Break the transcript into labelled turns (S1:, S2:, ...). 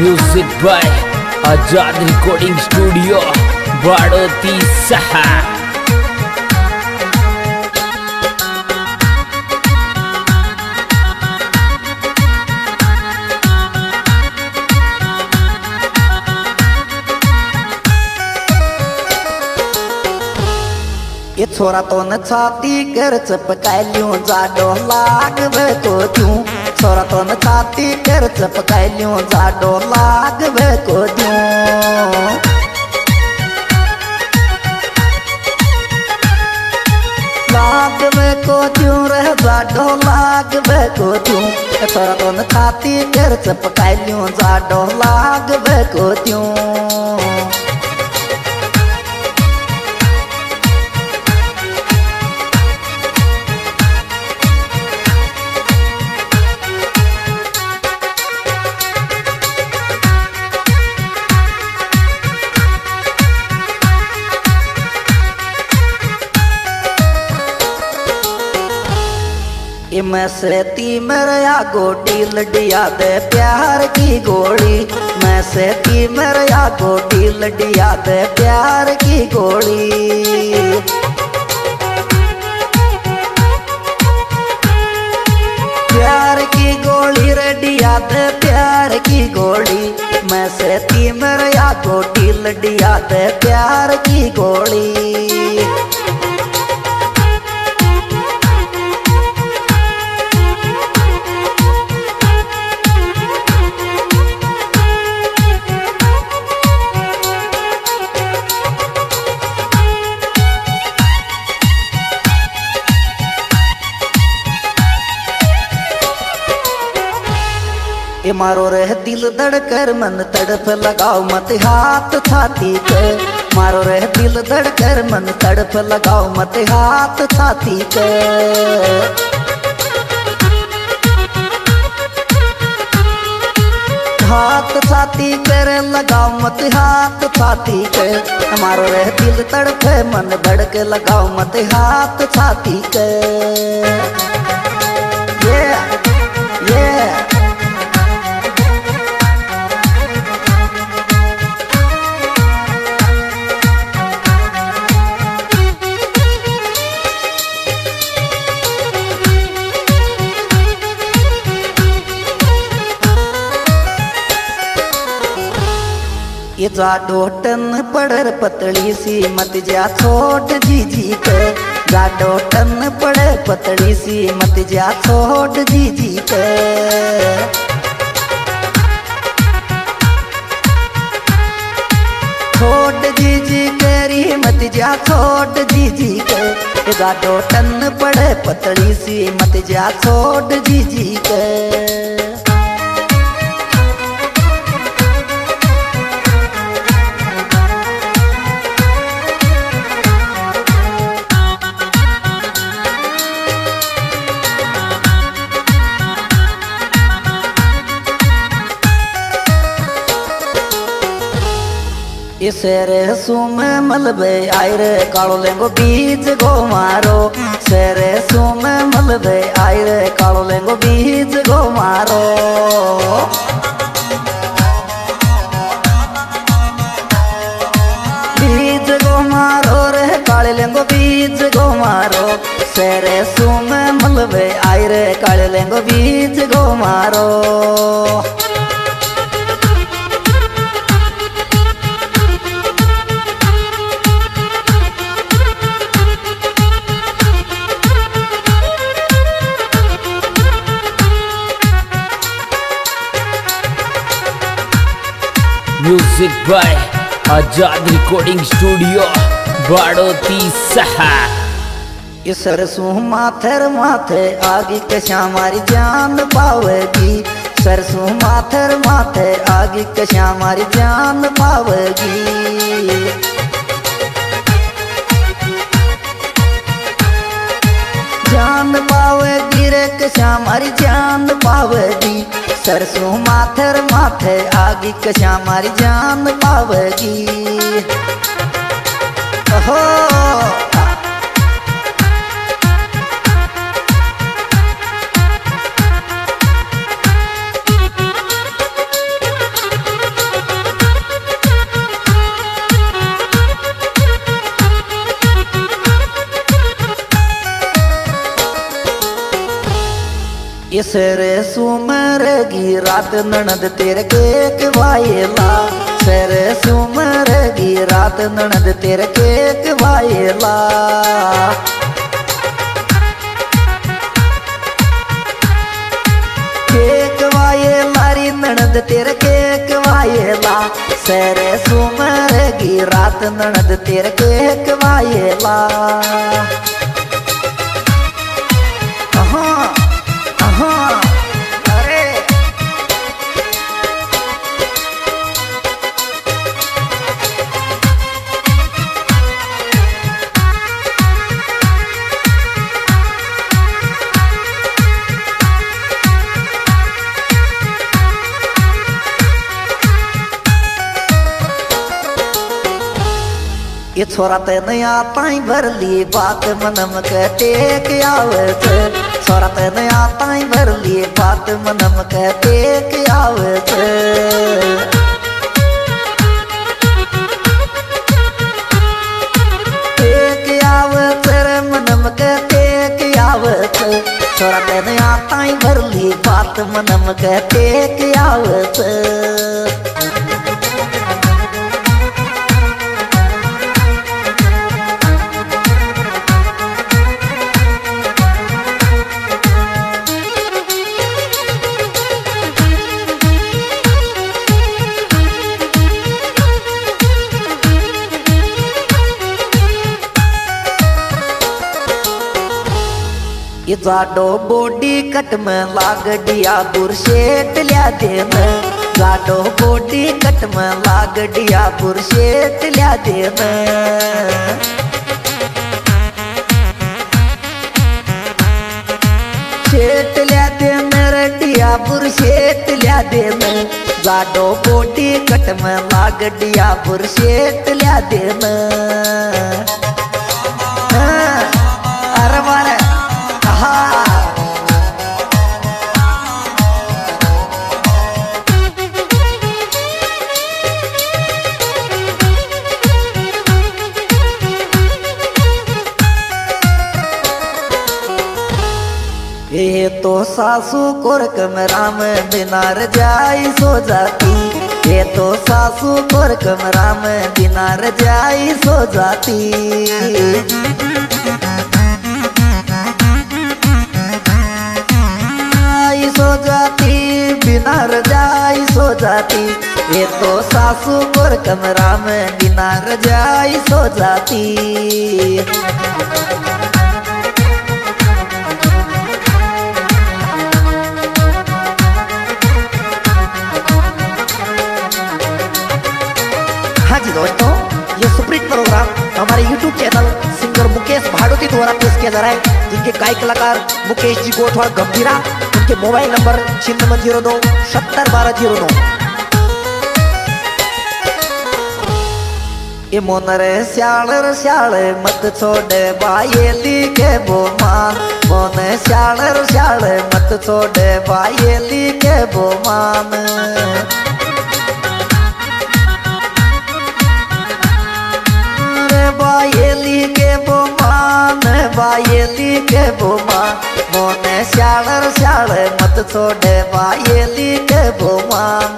S1: Music by Azad recording studio Badoti सहा
S2: ये छोरा तो न छाती कर चपकायलियों जाडो लागवे को दूँ छोरा तो न छाती कर चपकायलियों जाडो लागवे को दूँ लागवे को दूँ रह जाडो लागवे को दूँ छोरा तो न छाती कर चपकायलियों जाडो लागवे को दूँ मैं सहती मेरा गोटी लडिया दे प्यार की गोली। मैं सहती मेरा गोटी लडिया दे प्यार की गोली। प्यार की गोली रेडिया दे प्यार की गोली। मैं सहती मेरा गोटी लडिया दे प्यार की गोली। मारो रह दिल धड़कर, मन तड़प लगाओ मत हाथ छाती पे मारो रह दिल धड़कर, मन तड़प लगाओ मत हाथ छाती पे हाथ छाती कर, लगाओ मत हाथ छाती पे मारो रह दिल तड़पे, मन धड़क, लगाओ मत हाथ छाती के जाडो टन पड़र पतली सी मत जा छोट जी जी के जाडो टन पड़े पतली सी मत जा छोट जी जी के छोट जी जी केरी मत जा जी जी के ये जाडो टन पड़े पतली सी मत जा छोट जी जी के सेरे सुम मलबे आयरे कालो लेंगो बीज गो मारो। सेरे सुम मलबे आयरे कालो लेंगो बीज गो मारो। बीज गो मारो रे, काले लेंगो बीज गो मारो। सेरे सुम मलबे आयरे काले लेंगो बीज गो मारो।
S1: Music by Azad recording studio Badoti सहा
S2: ये सरसों माथर माथे, आगे कशा मारी जान पावेगी सरसों माथर माथे, आगे कशा मारी जान पावेगी जान पावेगी रे, कशा मारी जान पावेगी सर तू माथर माथे आगी कशा मारी जान पावगी। हो इस eres un सुमरगी रात ननद तेरे केक वायला सर सुमरगी रात ननद तेरे केक वायला केक वायला री ननद तेरे केक वायला सर सुमरगी रात ननद तेरे केक वायला ये छोरा ते नया ताई भरली बात मनम के टेक आवत। छोरा ते नया ताई भरली बात मनम के मनम के आवत। छोरा ते नया ताई भरली बात मनम के टेक आवत। ये जाडो बॉडी कट में लाग डिया बुरशेट लिया देन जाडो बॉडी कट में लाग डिया बुरशेट लिया देन शेट लिया देन रडिया बुरशेट लिया देन जाडो बॉडी कट में लाग डिया बुरशेट लिया ये तो सासू कोर कमरा राम बिना रजाई सो जाती। ये तो सासू कोर कमरा में बिना रजाई सो जाती। आई सो जाती बिना रजाई सो जाती। ये तो सासू कोर कमरा में बिना रजाई सो जाती। जी दोस्तों. ये सुप्रीत प्रोग्राम हमारे YouTube channel singer Mukesh Bhadoti द्वारा पेश किया जा रहा है. जिनके गायक कलाकार मुकेश जी गोठवाड़ गंभीरा, उनके मोबाइल नंबर छिन्नवन ज़ीरो दो, सत्तर बारह ज़ीरो नौ ये मोनर श्याल श्याल मत छोड़े बायेली के बोमान मोन श्याल श्याल मत छोड़े बायेली के बोमान बाये के बोमा। मोने श्याल श्याल मत छोड़े बाये के बोमान